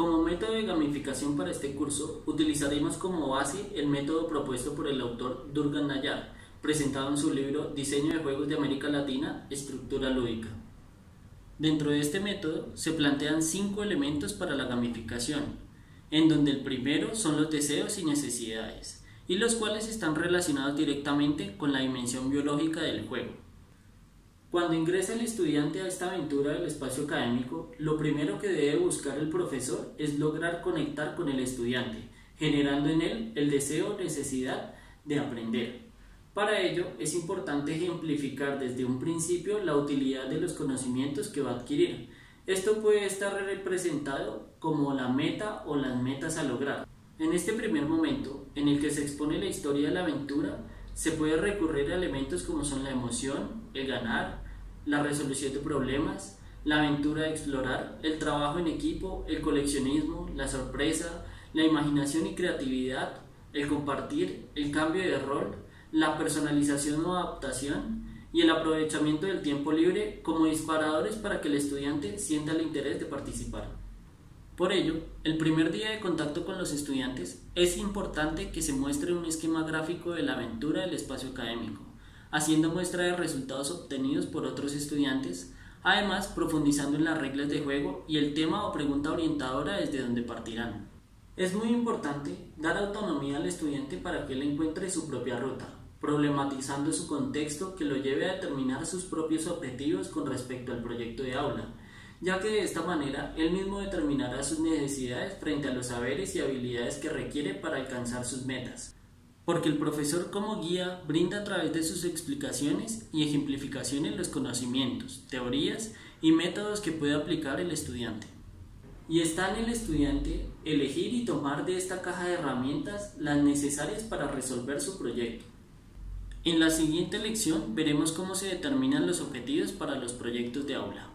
Como método de gamificación para este curso, utilizaremos como base el método propuesto por el autor Durgan Nayar, presentado en su libro Diseño de Juegos de América Latina, Estructura Lúdica. Dentro de este método se plantean cinco elementos para la gamificación, en donde el primero son los deseos y necesidades, y los cuales están relacionados directamente con la dimensión biológica del juego. Cuando ingresa el estudiante a esta aventura del espacio académico, lo primero que debe buscar el profesor es lograr conectar con el estudiante, generando en él el deseo o necesidad de aprender. Para ello es importante ejemplificar desde un principio la utilidad de los conocimientos que va a adquirir. Esto puede estar representado como la meta o las metas a lograr. En este primer momento, en el que se expone la historia de la aventura, se puede recurrir a elementos como son la emoción, el ganar, la resolución de problemas, la aventura de explorar, el trabajo en equipo, el coleccionismo, la sorpresa, la imaginación y creatividad, el compartir, el cambio de rol, la personalización o adaptación y el aprovechamiento del tiempo libre como disparadores para que el estudiante sienta el interés de participar. Por ello, el primer día de contacto con los estudiantes es importante que se muestre un esquema gráfico de la aventura del espacio académico, haciendo muestra de resultados obtenidos por otros estudiantes, además profundizando en las reglas de juego y el tema o pregunta orientadora desde donde partirán. Es muy importante dar autonomía al estudiante para que él encuentre su propia ruta, problematizando su contexto que lo lleve a determinar sus propios objetivos con respecto al proyecto de aula, ya que de esta manera él mismo determinará sus necesidades frente a los saberes y habilidades que requiere para alcanzar sus metas. Porque el profesor como guía brinda a través de sus explicaciones y ejemplificaciones los conocimientos, teorías y métodos que puede aplicar el estudiante. Y está en el estudiante elegir y tomar de esta caja de herramientas las necesarias para resolver su proyecto. En la siguiente lección veremos cómo se determinan los objetivos para los proyectos de aula.